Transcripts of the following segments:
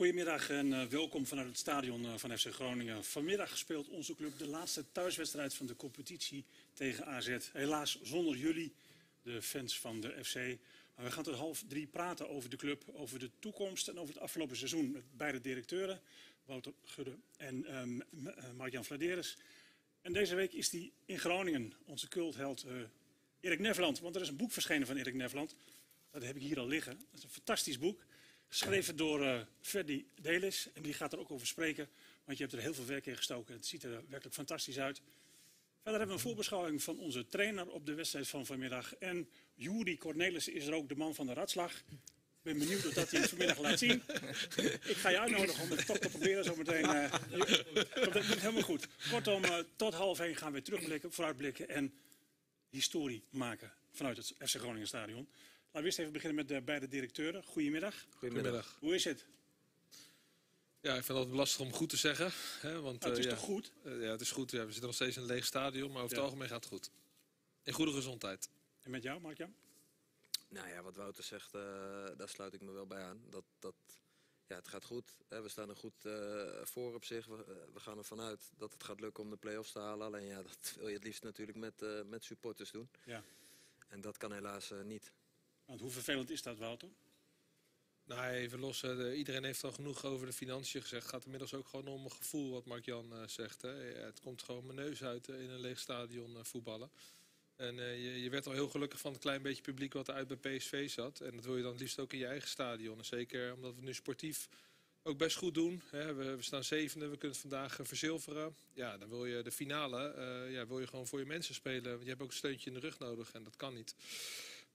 Goedemiddag en uh, welkom vanuit het stadion uh, van FC Groningen. Vanmiddag speelt onze club de laatste thuiswedstrijd van de competitie tegen AZ. Helaas zonder jullie, de fans van de FC. Maar we gaan tot half drie praten over de club, over de toekomst en over het afgelopen seizoen. Met beide directeuren, Wouter Gudde en um, uh, Mark-Jan Vladeres. En deze week is hij in Groningen, onze cultheld Erik Nefland. Want er is een boek verschenen van Erik Nefland. Dat heb ik hier al liggen. Dat is een fantastisch boek. Geschreven door uh, Ferdy Delis. En die gaat er ook over spreken. Want je hebt er heel veel werk in gestoken. Het ziet er werkelijk fantastisch uit. Verder hebben we een voorbeschouwing van onze trainer op de wedstrijd van vanmiddag. En Juri Cornelissen is er ook de man van de ratslag. Ik ben benieuwd of dat hij het vanmiddag laat zien. Ik ga je uitnodigen om het toch te proberen zometeen. Uh, dat komt helemaal goed. Kortom, tot half één gaan we terugblikken, vooruitblikken en historie maken vanuit het FC Groningen Stadion. Laten we eerst even beginnen met de beide directeuren. Goedemiddag. Goedemiddag. Hoe is het? Ja, ik vind het lastig om goed te zeggen. Hè, want, nou, het is uh, toch goed? Uh, ja, het is goed. Ja, we zitten nog steeds in een leeg stadion, maar over ja. het algemeen gaat het goed. In goede gezondheid. En met jou, Mark-Jan? Nou ja, wat Wouter zegt, uh, daar sluit ik me wel bij aan. Dat, dat, ja, het gaat goed. Hè. We staan er goed voor op zich. We, we, gaan ervan uit dat het gaat lukken om de play-offs te halen. Alleen ja, dat wil je het liefst natuurlijk met, met supporters doen. Ja. En dat kan helaas niet. Want hoe vervelend is dat, Wouter? Nou, even los. Iedereen heeft al genoeg over de financiën gezegd. Het gaat inmiddels ook gewoon om een gevoel, wat Mark-Jan uh, zegt. Hè. Het komt gewoon mijn neus uit uh, in een leeg stadion voetballen. En je, je, werd al heel gelukkig van het klein beetje publiek wat er uit bij PSV zat. En dat wil je dan liefst ook in je eigen stadion. Zeker omdat we nu sportief ook best goed doen. Hè. We, staan zevende, we kunnen vandaag verzilveren. Ja, dan wil je de finale, ja, wil je gewoon voor je mensen spelen. Je hebt ook een steuntje in de rug nodig en dat kan niet.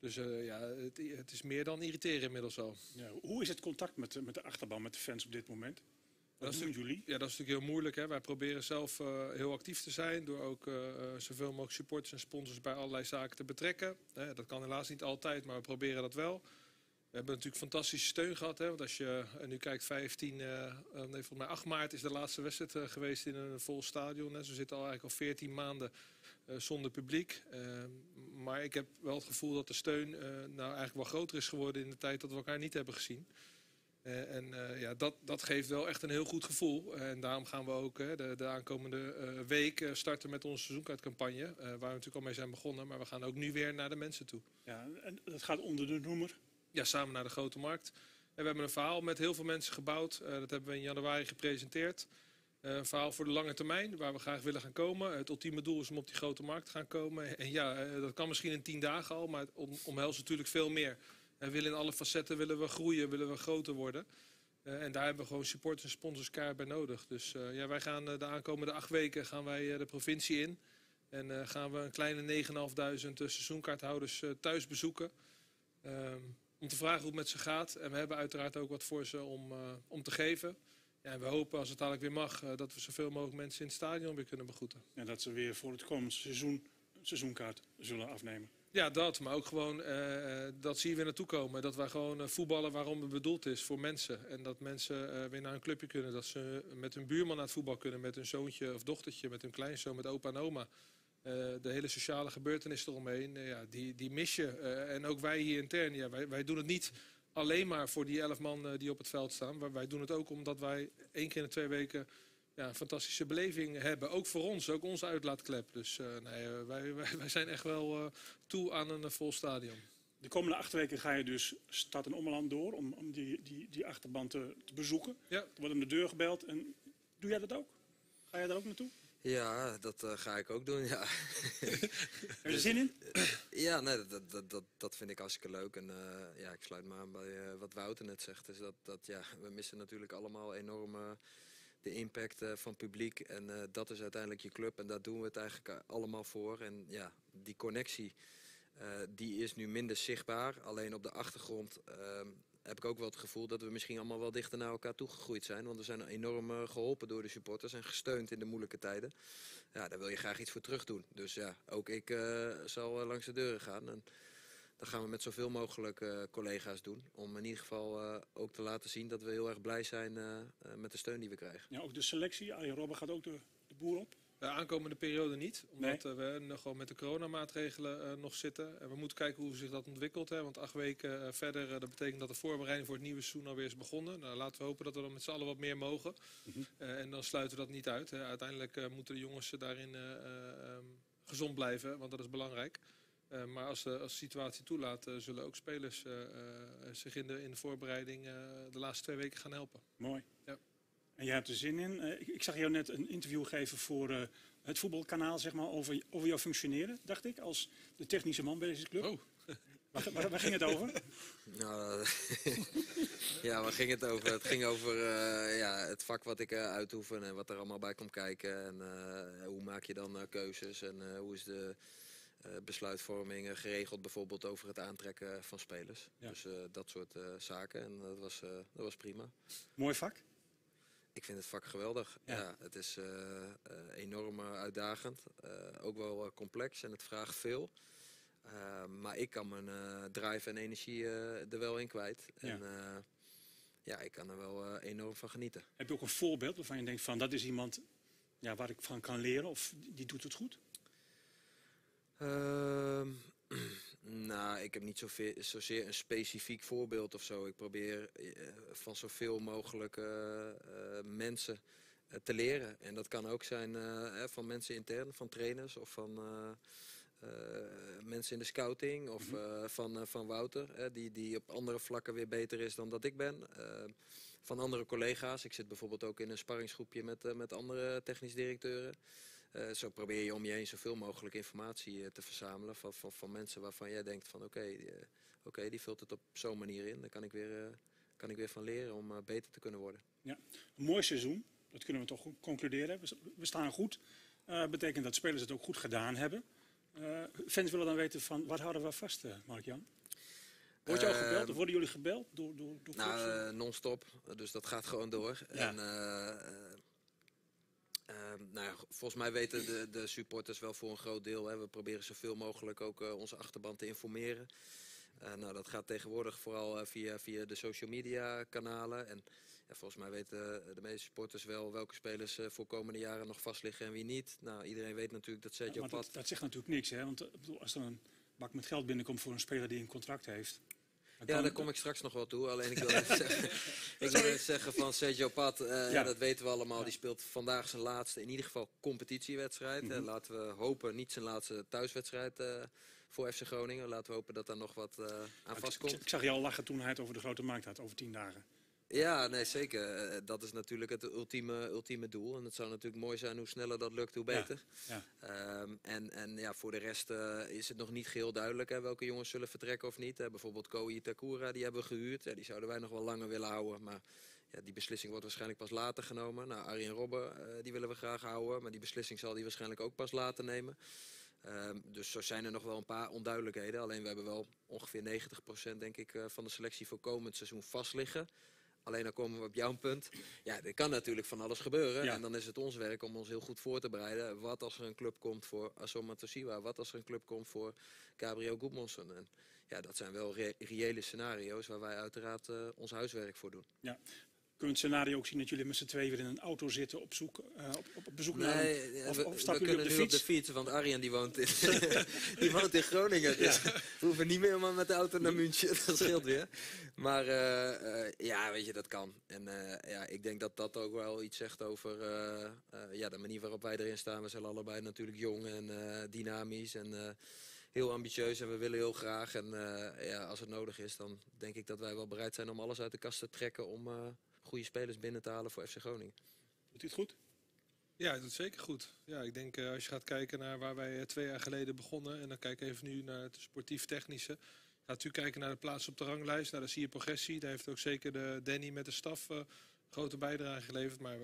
Dus uh, ja, het, het, is meer dan irriteren inmiddels al. Ja, hoe is het contact met, met de achterban, met de fans op dit moment? Wat dat doen jullie? Ja, dat is natuurlijk heel moeilijk. Hè. Wij proberen zelf uh, heel actief te zijn door ook uh, zoveel mogelijk supporters en sponsors bij allerlei zaken te betrekken. Hè, dat kan helaas niet altijd, maar we proberen dat wel. We hebben natuurlijk fantastische steun gehad. Hè, want als je nu kijkt, 15, nee, volgens mij 8 maart is de laatste wedstrijd geweest in een vol stadion. Hè. Ze zitten al eigenlijk al 14 maanden zonder publiek. Uh, maar ik heb wel het gevoel dat de steun uh, nou eigenlijk wel groter is geworden in de tijd dat we elkaar niet hebben gezien. en ja, dat, dat geeft wel echt een heel goed gevoel. en daarom gaan we ook de, de, aankomende week starten met onze seizoenkaartcampagne. waar we natuurlijk al mee zijn begonnen. Maar we gaan ook nu weer naar de mensen toe. Ja, en dat gaat onder de noemer? Ja, samen naar de grote markt. En we hebben een verhaal met heel veel mensen gebouwd. dat hebben we in januari gepresenteerd. Een verhaal voor de lange termijn, waar we graag willen gaan komen. Het ultieme doel is om op die grote markt te gaan komen. En ja, dat kan misschien in tien dagen al, maar het omhelst natuurlijk veel meer. En willen in alle facetten willen we groeien, willen we groter worden. En daar hebben we gewoon supporters en sponsors bij nodig. Dus ja, wij gaan de aankomende acht weken gaan wij de provincie in. En gaan we een kleine 9.500 seizoenkaarthouders thuis bezoeken. Ehm, om te vragen hoe het met ze gaat. En we hebben uiteraard ook wat voor ze om, om te geven. Ja, en we hopen als het dadelijk weer mag uh, dat we zoveel mogelijk mensen in het stadion weer kunnen begroeten. En dat ze weer voor het komende seizoen seizoenkaart zullen afnemen. Ja, dat. Maar ook gewoon uh, dat zie je weer naartoe komen. Dat wij gewoon uh, voetballen waarom het bedoeld is voor mensen. En dat mensen weer naar een clubje kunnen. Dat ze met hun buurman naar het voetbal kunnen. Met hun zoontje of dochtertje. Met hun kleinzoon, met opa en oma. de hele sociale gebeurtenis eromheen. ja, die, die mis je. en ook wij hier intern. Ja, wij, wij doen het niet alleen maar voor die elf man die op het veld staan. Maar wij doen het ook omdat wij één keer in de twee weken ja, een fantastische beleving hebben. Ook voor ons, ook onze uitlaatklep. Dus uh, nee, wij, wij, wij, zijn echt wel uh, toe aan een uh, vol stadion. De komende acht weken ga je dus stad en omland door om, om die, die, die achterban te, te bezoeken. Ja. Er wordt om de deur gebeld. En doe jij dat ook? Ga jij daar ook naartoe? Ja, dat uh, ga ik ook doen, ja. Heb je er zin in? Ja, nee, dat, dat, dat, dat vind ik hartstikke leuk. En uh, ja, ik sluit me aan bij uh, wat Wouter net zegt. Dus dat, dat, ja, we missen natuurlijk allemaal enorm de impact van publiek. En dat is uiteindelijk je club. En daar doen we het eigenlijk allemaal voor. En ja, die connectie, die is nu minder zichtbaar. Alleen op de achtergrond ehm, heb ik ook wel het gevoel dat we misschien allemaal wel dichter naar elkaar toegegroeid zijn. Want we zijn enorm uh, geholpen door de supporters en gesteund in de moeilijke tijden. Ja, daar wil je graag iets voor terug doen. Dus ja, ook ik uh, zal uh, langs de deuren gaan. En dat gaan we met zoveel mogelijk collega's doen. Om in ieder geval ook te laten zien dat we heel erg blij zijn met de steun die we krijgen. Ja, ook de selectie. Arjen Robben gaat ook de, de boer op. De aankomende periode niet, omdat eh, we nog gewoon met de coronamaatregelen uh, nog zitten. En we moeten kijken hoe zich dat ontwikkelt. Hè, want acht weken verder, dat betekent dat de voorbereiding voor het nieuwe seizoen alweer is begonnen. Nou, laten we hopen dat we dan met z'n allen wat meer mogen. Mm -hmm. en dan sluiten we dat niet uit. Hè. Uiteindelijk moeten de jongens daarin um, gezond blijven, want dat is belangrijk. maar als de, als de situatie toelaat, zullen ook spelers zich in de, in de voorbereiding de laatste twee weken gaan helpen. Mooi. Ja. En jij hebt er zin in. Uh, ik, ik, zag jou net een interview geven voor uh, het voetbalkanaal zeg maar, over, over jouw functioneren, dacht ik, als de technische man bij deze club. Oh. Waar, waar, waar ging het over? Nou, ja, waar ging het over? Het ging over uh, ja, het vak wat ik uitoefen en wat er allemaal bij komt kijken. En hoe maak je dan keuzes en hoe is de besluitvorming geregeld bijvoorbeeld over het aantrekken van spelers. Ja. Dus dat soort zaken en dat was, dat was prima. Mooi vak? Ik vind het vak geweldig. Ja. ja het is uh, uh, enorm uitdagend. Uh, ook wel complex en het vraagt veel. maar ik kan mijn drive en energie er wel in kwijt. Ja. En ja, ik kan er wel enorm van genieten. Heb je ook een voorbeeld waarvan je denkt van dat is iemand ja, waar ik van kan leren of die doet het goed? Ehm, nou, ik heb niet zozeer een specifiek voorbeeld of zo. Ik probeer uh, van zoveel mogelijk uh, uh, mensen te leren. En dat kan ook zijn van mensen intern, van trainers of van mensen in de scouting of -hmm. van, van Wouter, die, die op andere vlakken weer beter is dan dat ik ben. van andere collega's. Ik zit bijvoorbeeld ook in een sparringsgroepje met, met andere technisch directeuren. Uh, zo probeer je om je heen zoveel mogelijk informatie uh, te verzamelen van, van, van, mensen waarvan jij denkt van oké, okay, uh, okay, die vult het op zo'n manier in. Daar kan ik weer, kan ik weer van leren om beter te kunnen worden. Ja, een mooi seizoen, dat kunnen we toch concluderen. We, staan goed. betekent dat spelers het ook goed gedaan hebben. fans willen dan weten van wat houden we vast, Mark-Jan? Word je al gebeld of worden jullie gebeld door, door, door Nou, non-stop. Dus dat gaat gewoon door. Ja. En, Uh, nou ja, volgens mij weten de, de, supporters wel voor een groot deel. Hè. We proberen zoveel mogelijk ook uh, onze achterban te informeren. Uh, nou, dat gaat tegenwoordig vooral via, via de social media kanalen. En ja, volgens mij weten de meeste supporters wel welke spelers voor komende jaren nog vast liggen en wie niet. Nou, iedereen weet natuurlijk dat ja, Pat... Dat, dat, zegt natuurlijk niks, hè? Want bedoel, als er een bak met geld binnenkomt voor een speler die een contract heeft... Ja, daar kom ik straks nog wel toe. Alleen ik wil even zeggen, ik wil even zeggen van Sergio Pat, uh, ja. dat weten we allemaal. Die speelt vandaag zijn laatste, in ieder geval, competitiewedstrijd. Mm -hmm. laten we hopen, niet zijn laatste thuiswedstrijd uh, voor FC Groningen. Laten we hopen dat daar nog wat aan vastkomt. Ik, ik, zag je al lachen toen hij het over de grote markt had, over tien dagen. Ja, nee, zeker. Dat is natuurlijk het ultieme, ultieme doel. En het zou natuurlijk mooi zijn hoe sneller dat lukt, hoe beter. Ja, ja. Um, en, en ja, voor de rest uh, is het nog niet geheel duidelijk hè, welke jongens zullen vertrekken of niet. Hè. Bijvoorbeeld Koi Takura, die hebben we gehuurd. Ja, die zouden wij nog wel langer willen houden. Maar ja, die beslissing wordt waarschijnlijk pas later genomen. Nou, Arjen Robben, uh, die willen we graag houden. Maar die beslissing zal die waarschijnlijk ook pas later nemen. Um, dus zo zijn er nog wel een paar onduidelijkheden. Alleen we hebben wel ongeveer 90% denk ik, uh, van de selectie voor komend seizoen vast liggen. Alleen dan komen we op jouw punt. Ja, er kan natuurlijk van alles gebeuren. Ja. En dan is het ons werk om ons heel goed voor te bereiden. Wat als er een club komt voor Asoma Tosiwa? Wat als er een club komt voor Gabriel Goedmonsen? En ja, dat zijn wel re reële scenario's waar wij uiteraard uh, ons huiswerk voor doen. Ja. Kun je het scenario ook zien dat jullie met z'n tweeën weer in een auto zitten op, zoek, uh, op, op, op bezoek nee, naar of, of stappen jullie op de fiets? op de fiets, want Arjen die woont in, die woont in Groningen. Dus ja. we hoeven niet meer helemaal met de auto naar München, dat scheelt weer. Maar uh, uh, ja, weet je, dat kan. En ja, ik denk dat dat ook wel iets zegt over ja, de manier waarop wij erin staan. We zijn allebei natuurlijk jong en dynamisch en heel ambitieus en we willen heel graag. En ja, als het nodig is, dan denk ik dat wij wel bereid zijn om alles uit de kast te trekken om goede spelers binnen te halen voor FC Groningen. Doet u het goed? Ja, het doet zeker goed. Ja, ik denk uh, als je gaat kijken naar waar wij uh, twee jaar geleden begonnen... en dan kijk even nu naar het sportief-technische... gaat u kijken naar de plaats op de ranglijst. Nou, daar zie je progressie. Daar heeft ook zeker de Danny met de staf uh, grote bijdrage geleverd. Maar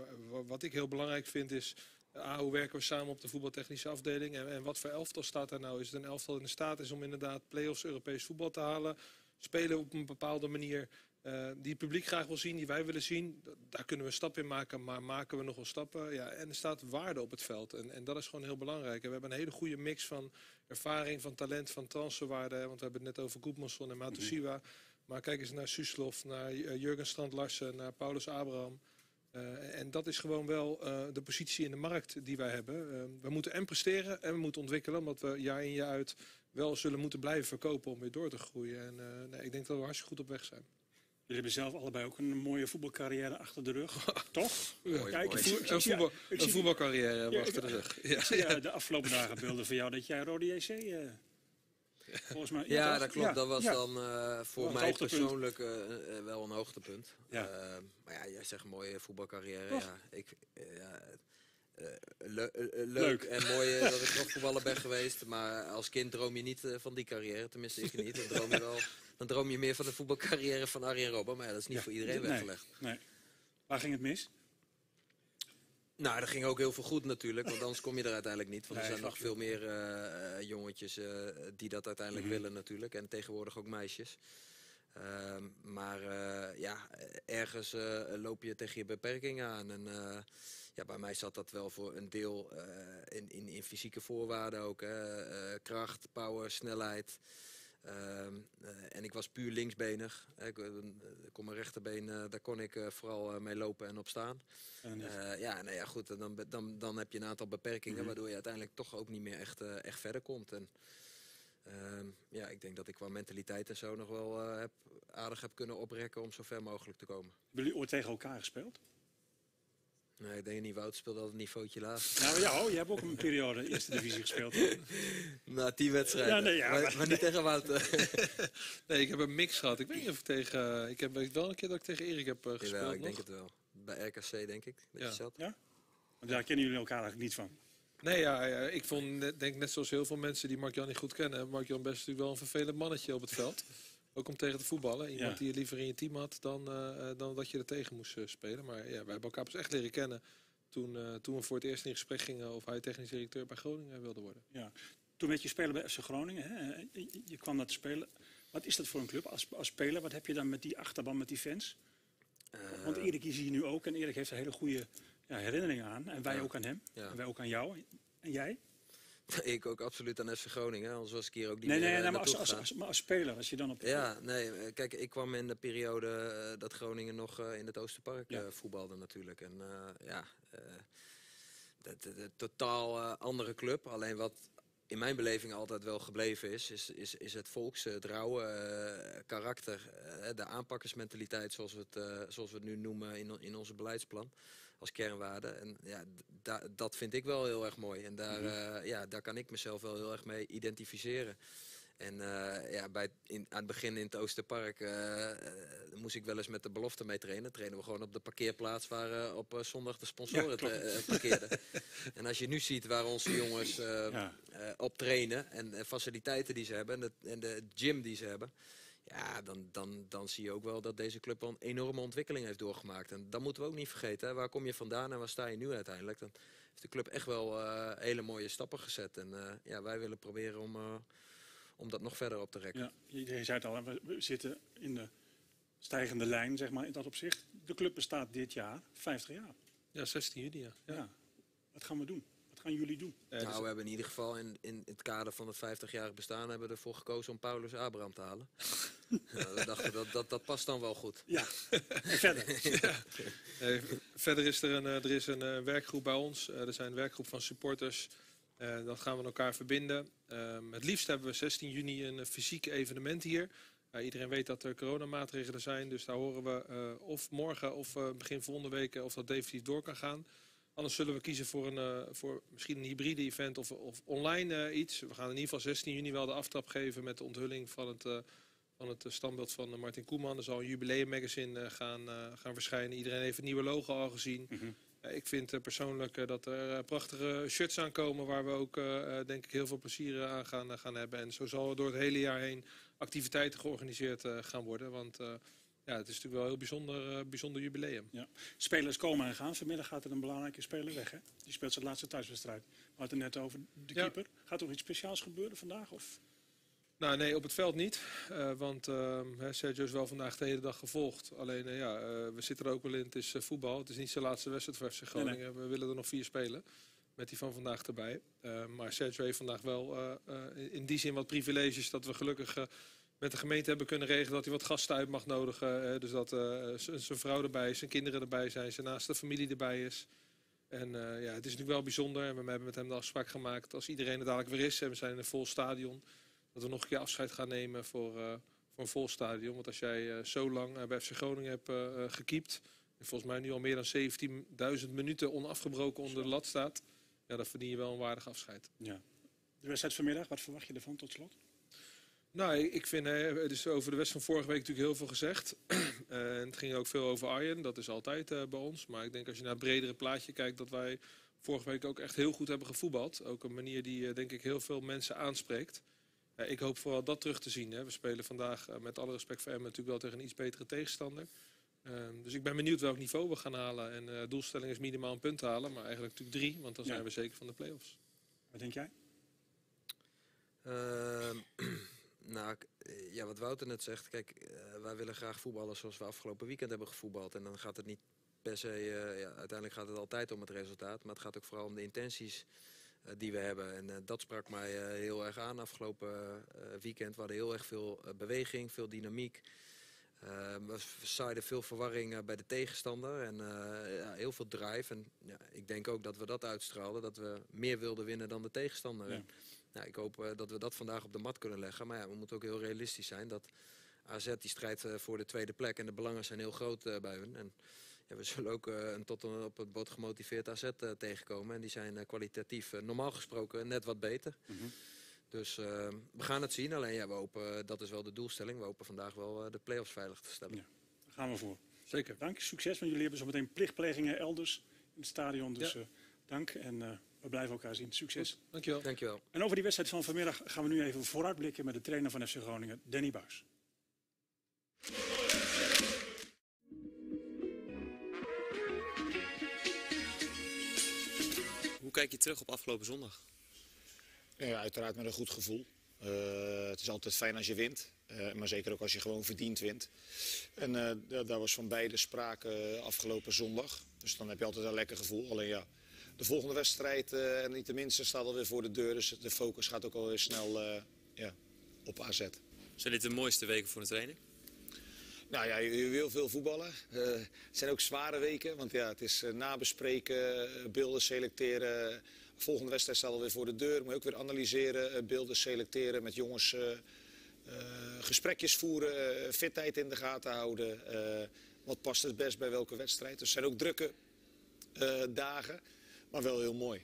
wat ik heel belangrijk vind is... A, hoe werken we samen op de voetbaltechnische afdeling? En, en wat voor elftal staat er nou? Is het een elftal in de staat is om inderdaad play-offs Europees voetbal te halen? Spelen op een bepaalde manier uh, die het publiek graag wil zien, die wij willen zien. Daar kunnen we stappen in maken, maar maken we nog wel stappen? Ja, en er staat waarde op het veld. En, en dat is gewoon heel belangrijk. En we hebben een hele goede mix van ervaring, van talent, van transferwaarde. Want we hebben het net over Goedmanson en Matusiwa. Maar kijk eens naar Suslov, naar Jurgen Strand Larsen, naar Paulus Abraham. Eh, en dat is gewoon wel eh, de positie in de markt die wij hebben. Eh, we moeten en presteren en we moeten ontwikkelen, omdat we jaar in jaar uit wel zullen moeten blijven verkopen om weer door te groeien. En eh, nee, ik denk dat we hartstikke goed op weg zijn. Jullie hebben zelf allebei ook een mooie voetbalcarrière achter de rug, toch? Mooi, Ja, ik mooi. Een, ik voetbal, een voetbalcarrière Ja, achter de rug. Ja, ja. de afgelopen dagen beelden van jou dat jij Rode JC... eh, volgens mij... Ja, dat klopt. Dat was dan eh, voor mij persoonlijk eh, wel een hoogtepunt. Ja. Maar ja, jij zegt een mooie voetbalcarrière. Ja, ik, le- eh, eh, leuk, Leuk. en mooi eh, dat ik profvoetballer ben geweest. Maar als kind droom je niet eh, van die carrière. Tenminste, ik niet. Dan droom je, wel, dan droom je meer van de voetbalcarrière van Arjen Robben. Maar ja, dat is niet Ja. voor iedereen Nee. weggelegd. Nee. Waar ging het mis? Nou, er ging ook heel veel goed natuurlijk, want anders kom je er uiteindelijk niet. Want er zijn nog veel meer eh, eh, jongetjes eh, die dat uiteindelijk Mhm. willen natuurlijk. En tegenwoordig ook meisjes. Ehm, maar eh, ja, ergens eh, loop je tegen je beperkingen aan. En eh, ja, bij mij zat dat wel voor een deel eh, in, in, in fysieke voorwaarden ook. Hè. Eh, kracht, power, snelheid. Ehm, eh, en ik was puur linksbenig. Ik, kon mijn rechterbeen, daar kon ik vooral mee lopen en op staan. En, Eh, ja, nou ja, goed. Dan, dan, dan heb je een aantal beperkingen, Mhm. waardoor je uiteindelijk toch ook niet meer echt, echt verder komt. En ehm, ja, ik denk dat ik qua mentaliteit en zo nog wel heb, aardig heb kunnen oprekken om zo ver mogelijk te komen. hebben jullie ooit tegen elkaar gespeeld? Nee, ik denk niet, Wout speelde altijd een niveautje laag. Nou ja, oh, je hebt ook een periode eerste divisie gespeeld. Na tien wedstrijden. Ja, nee, ja, maar, maar- maar niet tegen Wout. Nee, ik heb een mix gehad. Ik weet niet of ik tegen... Ik heb wel een keer dat ik tegen Erik heb eh, gespeeld Jawel, ik nog. denk het wel. Bij RKC denk ik dat Ja. zat. Want daar kennen jullie elkaar eigenlijk niet van. Nee, ja, ja, ik vond, net- denk net zoals heel veel mensen die Mark-Jan niet goed kennen... Mark-Jan best natuurlijk wel een vervelend mannetje op het veld. Ook om tegen te voetballen. Iemand Ja. die je liever in je team had dan, eh, eh, dan dat je er tegen moest eh, spelen. Maar ja, wij hebben elkaar pas echt leren kennen... Toen, eh, toen we voor het eerst in gesprek gingen of hij technisch directeur bij Groningen wilde worden. Toen werd je speler bij FC Groningen. Hè? Je, je kwam daar te spelen. Wat is dat voor een club als, als speler? Wat heb je dan met die achterban, met die fans? Eh, Want Erik is hier nu ook. En Erik heeft er hele goede ja, herinneringen aan. En wij Ja. ook aan hem. ja. En wij ook aan jou. En jij? Ik ook absoluut aan FC Groningen, anders was ik hier ook niet Nee, meer nee, eh, nee maar, als, maar als speler, als je dan op... Ja, nee, eh, kijk, ik kwam in de periode eh, dat Groningen nog in het Oosterpark Ja. voetbalde natuurlijk. En ja, totaal andere club. Alleen wat in mijn beleving altijd wel gebleven is, is, is, is het volksdrouwen, eh karakter, eh, de aanpakkersmentaliteit zoals we het, eh, zoals we het nu noemen in, in onze beleidsplan als kernwaarde. En ja, da- dat vind ik wel heel erg mooi. En daar, Mhm. eh, ja, daar kan ik mezelf wel heel erg mee identificeren. En eh, ja, bij, in, aan het begin in het Oosterpark eh, eh, moest ik wel eens met de belofte mee trainen. Trainen we gewoon op de parkeerplaats waar op zondag de sponsoren Ja, parkeerden. en als je nu ziet waar onze jongens Ja. op trainen en de faciliteiten die ze hebben en de, en de gym die ze hebben. Ja, dan, dan, dan zie je ook wel dat deze club wel een enorme ontwikkeling heeft doorgemaakt. En dat moeten we ook niet vergeten. Hè. Waar kom je vandaan en waar sta je nu uiteindelijk? Dan heeft de club echt wel hele mooie stappen gezet. En ja, wij willen proberen om, om dat nog verder op te rekken. Ja, je, zei het al, we, zitten in de stijgende lijn, zeg maar, in dat opzicht. De club bestaat dit jaar 50 jaar. Ja, 16 juni, ja. Ja. Wat gaan we doen? Wat gaan jullie doen? Ja, dus- nou, we hebben in ieder geval in, in het kader van het 50-jarig bestaan hebben we ervoor gekozen om Paulus Abraham te halen. Ja, we dachten dat, dat dat past dan wel goed. Ja, en verder. Nee, verder is er een, eh, er is een eh, werkgroep bij ons. Eh, er zijn een werkgroep van supporters. Eh dat gaan we elkaar verbinden. Ehm, het liefst hebben we 16 juni een eh, fysiek evenement hier. Iedereen weet dat er coronamaatregelen zijn. Dus daar horen we eh, of morgen of begin volgende week of dat definitief door kan gaan. Anders zullen we kiezen voor, een, voor misschien een hybride event of, of online iets. We gaan in ieder geval 16 juni wel de aftrap geven met de onthulling van het, van het standbeeld van Martin Koeman. Er zal een jubileummagazine gaan, gaan verschijnen. Iedereen heeft het nieuwe logo al gezien. Mhm. Ik vind eh, persoonlijk eh, dat er eh, prachtige shirts aankomen waar we ook eh, eh, denk ik heel veel plezier aan gaan, eh, gaan hebben. En zo zal er door het hele jaar heen activiteiten georganiseerd eh, gaan worden. Want eh, ja, het is natuurlijk wel een heel bijzonder, eh, bijzonder jubileum. Spelers komen en gaan. Vanmiddag gaat er een belangrijke speler weg. Hè? Die speelt zijn laatste thuiswedstrijd. We hadden het net over de Ja. keeper. Gaat er nog iets speciaals gebeuren vandaag? Of? Nou, nee, op het veld niet. Eh, want hè, Sergio is wel vandaag de hele dag gevolgd. Alleen, eh, ja, eh, we zitten er ook wel in. Het is voetbal. Het is niet zijn laatste wedstrijd voor FC Groningen. Nee, We willen er nog vier spelen. Met die van vandaag erbij. Maar Sergio heeft vandaag wel in die zin wat privileges. Dat we gelukkig met de gemeente hebben kunnen regelen dat hij wat gasten uit mag nodigen. dus dat uh, zijn vrouw erbij is, zijn kinderen erbij zijn, zijn naaste familie erbij is. En uh, ja, het is natuurlijk wel bijzonder. En we hebben met hem de afspraak gemaakt als iedereen er dadelijk weer is en we zijn in een vol stadion, dat we nog een keer afscheid gaan nemen voor, uh, voor een vol stadion. Want als jij zo lang bij FC Groningen hebt gekiept, en volgens mij nu al meer dan 17.000 minuten onafgebroken onder de lat staat, ja, dan verdien je wel een waardig afscheid. Ja. De wedstrijd vanmiddag, wat verwacht je ervan tot slot? Nou, ik vind, het is over de wedstrijd van vorige week natuurlijk heel veel gezegd. en het ging ook veel over Arjen, dat is altijd uh, bij ons. Maar ik denk als je naar het bredere plaatje kijkt, dat wij vorige week ook echt heel goed hebben gevoetbald. Ook een manier die, uh, denk ik, heel veel mensen aanspreekt. Ik hoop vooral dat terug te zien. Hè. We spelen vandaag, met alle respect voor hem, natuurlijk wel tegen een iets betere tegenstander. Ehm, dus ik ben benieuwd welk niveau we gaan halen. En de doelstelling is minimaal een punt halen, maar eigenlijk natuurlijk drie, want dan zijn Ja. we zeker van de play-offs. Wat denk jij? Ehm, nou, eh, ja, wat Wouter net zegt. Kijk, eh, wij willen graag voetballen zoals we afgelopen weekend hebben gevoetbald. En dan gaat het niet per se... eh, ja, uiteindelijk gaat het altijd om het resultaat. Maar het gaat ook vooral om de intenties eh, die we hebben. En eh, dat sprak mij eh, heel erg aan afgelopen eh, weekend. We hadden heel erg veel eh, beweging, veel dynamiek. Eh, we zaaiden veel verwarring eh, bij de tegenstander en eh, ja, heel veel drive. En ja, ik denk ook dat we dat uitstraalden, dat we meer wilden winnen dan de tegenstander. Ja. En, nou, ik hoop eh, dat we dat vandaag op de mat kunnen leggen. Maar ja, we moeten ook heel realistisch zijn dat AZ die strijdt eh, voor de tweede plek en de belangen zijn heel groot eh, bij hun. En ja, we zullen ook eh, een tot een op het bord gemotiveerd AZ eh, tegenkomen. En die zijn eh, kwalitatief normaal gesproken net wat beter. Mhm. Dus eh, we gaan het zien. Alleen ja, we hopen, dat is wel de doelstelling. We hopen vandaag wel de play-offs veilig te stellen. Ja. Daar gaan we voor. Zeker. Dank, succes, want jullie hebben zo meteen plichtplegingen elders in het stadion. Dus Ja. dank en eh, we blijven elkaar zien. Succes. Dankjewel. Dankjewel. En over die wedstrijd van vanmiddag gaan we nu even vooruitblikken met de trainer van FC Groningen, Danny Buis. Hoe kijk je terug op afgelopen zondag? Ja, uiteraard met een goed gevoel. Eh, het is altijd fijn als je wint, eh, maar zeker ook als je gewoon verdiend wint. En eh, da- daar was van beide sprake afgelopen zondag. Dus dan heb je altijd een lekker gevoel. Alleen ja, de volgende wedstrijd, en niet de minste, staat alweer voor de deur. Dus de focus gaat ook alweer snel ja, op AZ. Zijn dit de mooiste weken voor een training? Nou ja, je, wil veel voetballen. Eh, het zijn ook zware weken, want ja, het is eh, nabespreken, eh, beelden selecteren. Volgende wedstrijd staat alweer voor de deur. Moet je ook weer analyseren, beelden selecteren, met jongens gesprekjes voeren, fitheid in de gaten houden. wat past het best bij welke wedstrijd. Dus het zijn ook drukke dagen, maar wel heel mooi.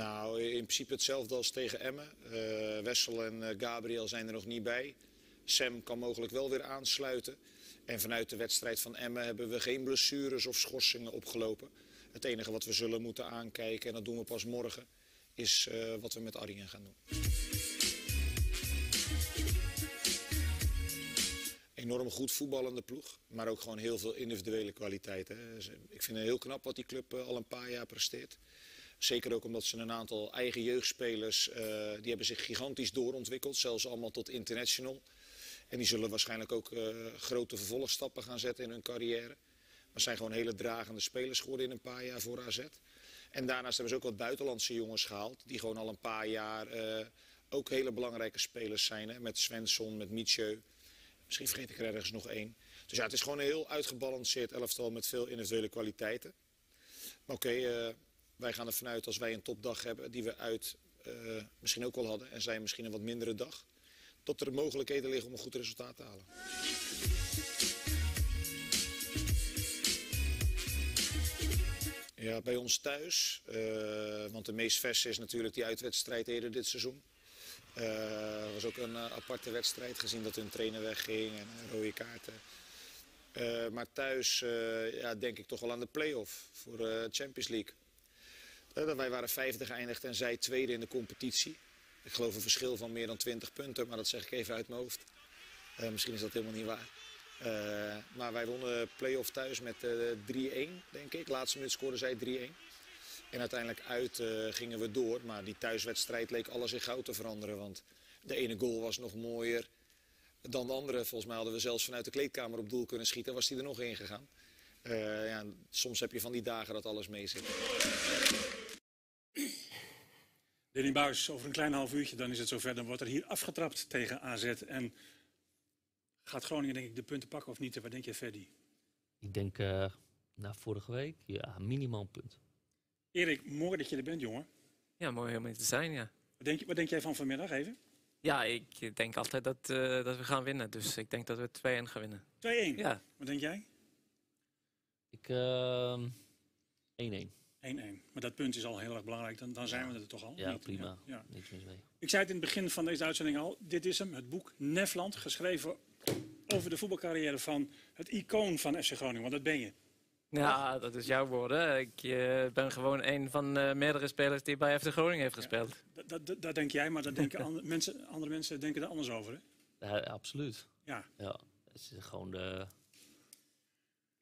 Nou, in principe hetzelfde als tegen Emmen. Eh, Wessel en eh, Gabriel zijn er nog niet bij. Sam kan mogelijk wel weer aansluiten. En vanuit de wedstrijd van Emmen hebben we geen blessures of schorsingen opgelopen. Het enige wat we zullen moeten aankijken, en dat doen we pas morgen, is eh, wat we met Arjen gaan doen. Enorm goed voetballende ploeg, maar ook gewoon heel veel individuele kwaliteiten. Ik vind het heel knap wat die club al een paar jaar presteert. Zeker ook omdat ze een aantal eigen jeugdspelers, eh, die hebben zich gigantisch doorontwikkeld, zelfs allemaal tot international. En die zullen waarschijnlijk ook eh, grote vervolgstappen gaan zetten in hun carrière. Maar zijn gewoon hele dragende spelers geworden in een paar jaar voor AZ. En daarnaast hebben ze ook wat buitenlandse jongens gehaald, die gewoon al een paar jaar eh, ook hele belangrijke spelers zijn. Met Svensson, met Mietje. Misschien vergeet ik er ergens nog één. Dus ja, het is gewoon een heel uitgebalanceerd elftal met veel individuele kwaliteiten. Maar oké, wij gaan ervan uit als wij een topdag hebben, die we uit eh, misschien ook wel hadden, en zij misschien een wat mindere dag, dat er mogelijkheden liggen om een goed resultaat te halen. Ja, bij ons thuis, eh, want de meest verse is natuurlijk die uitwedstrijd eerder dit seizoen. Het was ook een eh, aparte wedstrijd, gezien dat hun trainer wegging en eh, rode kaarten. Eh, maar thuis eh, ja, denk ik toch wel aan de play-off voor de Champions League. Eh, wij waren vijfde geëindigd en zij tweede in de competitie. Ik geloof een verschil van meer dan 20 punten, maar dat zeg ik even uit mijn hoofd. Eh, misschien is dat helemaal niet waar. Eh, maar wij wonnen play-off thuis met eh 3-1, denk ik. Laatste minuut scoorden zij 3-1. En uiteindelijk uit gingen we door. Maar die thuiswedstrijd leek alles in goud te veranderen. Want de ene goal was nog mooier dan de andere. Volgens mij hadden we zelfs vanuit de kleedkamer op doel kunnen schieten. Was die er nog in gegaan. Ja, soms heb je van die dagen dat alles mee zit. Danny Buis, over een klein half uurtje, dan is het zover. Dan wordt er hier afgetrapt tegen AZ. En gaat Groningen denk ik de punten pakken of niet? Wat denk je, Ferdi? Ik denk, eh na vorige week, ja, minimaal een punt. Erik, mooi dat je er bent, jongen. Ja, mooi om hier te zijn, ja. Wat denk, je, wat denk jij van vanmiddag even? 2-1. Ja, ik denk altijd dat, eh, dat we gaan winnen. Dus ik denk dat we 2-1 gaan winnen. Ja, Wat denk jij? 1-1. Ik, ehm 1-1. Maar dat punt is al heel erg belangrijk. Dan, dan zijn we er toch al? Ja, Niet? prima. Ja. Niks mis mee. Ik zei het in het begin van deze uitzending al. Dit is hem, het boek Nefland. Geschreven over de voetbalcarrière van het icoon van FC Groningen. Want dat ben je. ja dat is jouw woorden. Ik eh, ben gewoon een van eh, meerdere spelers die bij FC Groningen heeft gespeeld. Dat, dat, dat, dat denk jij, maar dat denken andere, mensen, andere mensen denken er anders over. Hè? Ja, absoluut. Ja. Ja, het is gewoon de...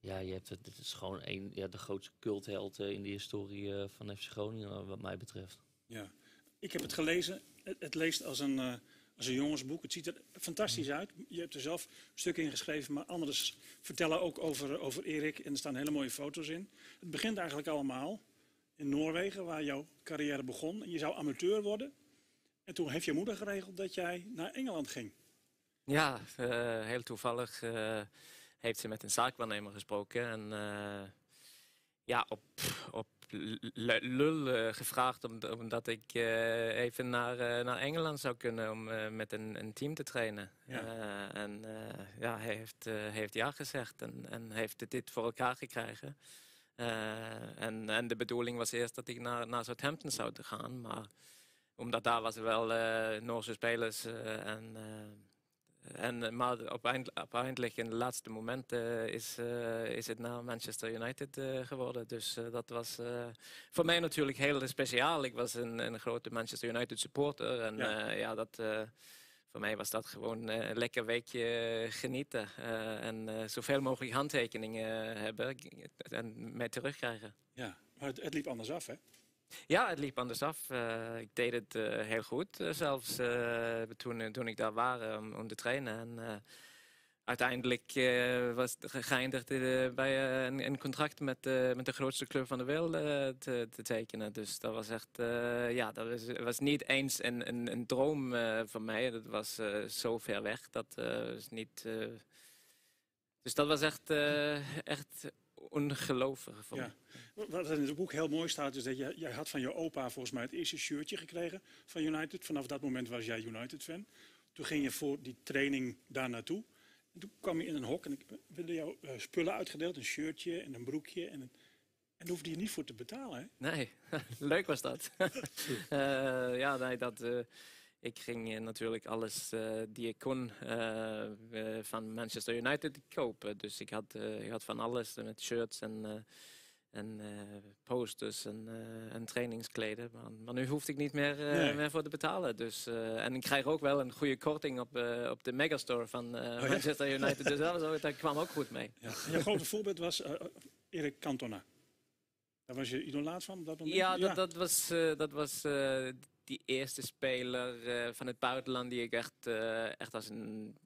Ja, je hebt het, het is gewoon een, ja, de grootste cultheld eh, in de historie eh, van FC Groningen, eh, wat mij betreft. Ja, ik heb het gelezen. Het, het leest als een, eh, als een jongensboek. Het ziet er fantastisch uit. Je hebt er zelf stukken in geschreven, maar anderen vertellen ook over, over Erik. En er staan hele mooie foto's in. Het begint eigenlijk allemaal in Noorwegen, waar jouw carrière begon. En je zou amateur worden. En toen heeft je moeder geregeld dat jij naar Engeland ging. Ja, eh, heel toevallig eh, heeft ze met een zaakwaarnemer gesproken. En eh, ja, op, op lul eh, gevraagd om, omdat ik eh, even naar, naar Engeland zou kunnen om met een, een team te trainen. Ja. En ja, hij heeft, heeft ja gezegd en, en heeft dit voor elkaar gekregen. En, en de bedoeling was eerst dat ik naar, naar Southampton zou te gaan, maar omdat daar was er wel Noorse spelers en... eh, en, eh, maar uiteindelijk, in de laatste momenten is, eh, is het naar Manchester United eh, geworden. Dus eh, dat was eh, voor mij natuurlijk heel speciaal. Ik was een, een grote Manchester United supporter. En Ja. dat, eh, voor mij was dat gewoon eh, een lekker weekje eh, genieten. eh, en eh, zoveel mogelijk handtekeningen hebben en mij terugkrijgen. Ja, maar het, het liep anders af, hè? Ja, het liep anders af. Eh, ik deed het eh, heel goed, eh, zelfs toen, toen ik daar was om, te trainen. En, uiteindelijk was het geëindigd bij een, contract met, met de grootste club van de wereld te, te tekenen. Dus dat was echt, ja, dat was, was niet eens een, een, droom van mij. Dat was zo ver weg. Dat is niet. dus dat was echt, echt ongelooflijk voor Ja. Wat er in het boek heel mooi staat, is dat jij, jij had van je opa volgens mij het eerste shirtje gekregen van United. Vanaf dat moment was jij United-fan. Toen ging je voor die training daar naartoe. En toen kwam je in een hok en ik wilde jou eh, spullen uitgedeeld. Een shirtje en een broekje. En, een, en daar hoefde je niet voor te betalen. Hè? Nee, leuk was dat. Eh, ja, nee, dat, eh, ik ging eh, natuurlijk alles eh, die ik kon eh, van Manchester United kopen. Dus ik had, ik had van alles met shirts en, en posters en, en trainingskleden. Maar, maar nu hoefde ik niet meer, Nee. meer voor te betalen. Dus, en ik krijg ook wel een goede korting op, op de megastore van ja? Manchester United. dus dat, was ook- dat kwam ook goed mee. Ja. En je grote voorbeeld was Erik Cantona. Daar was je idolaat van op dat moment? Ja, dat, dat was, dat was die eerste speler eh, van het buitenland die ik echt, eh, echt als een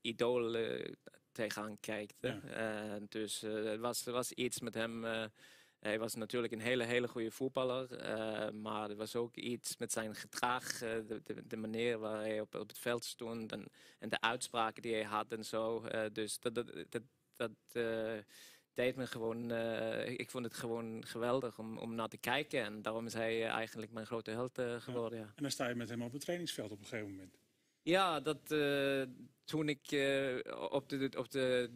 idool eh, tegenaan kijkte. Eh, dus het was, er was iets met hem. hij was natuurlijk een hele, hele goede voetballer. maar er was ook iets met zijn gedrag, de, de, de manier waar hij op, op het veld stond en, en de uitspraken die hij had en zo. Dus dat, dat, dat, dat deed me gewoon. eh, ik vond het gewoon geweldig om, om naar te kijken. En daarom is hij eh, eigenlijk mijn grote held eh, geworden. Ja. En dan sta je met hem op het trainingsveld op een gegeven moment. Ja, dat toen ik op de, op de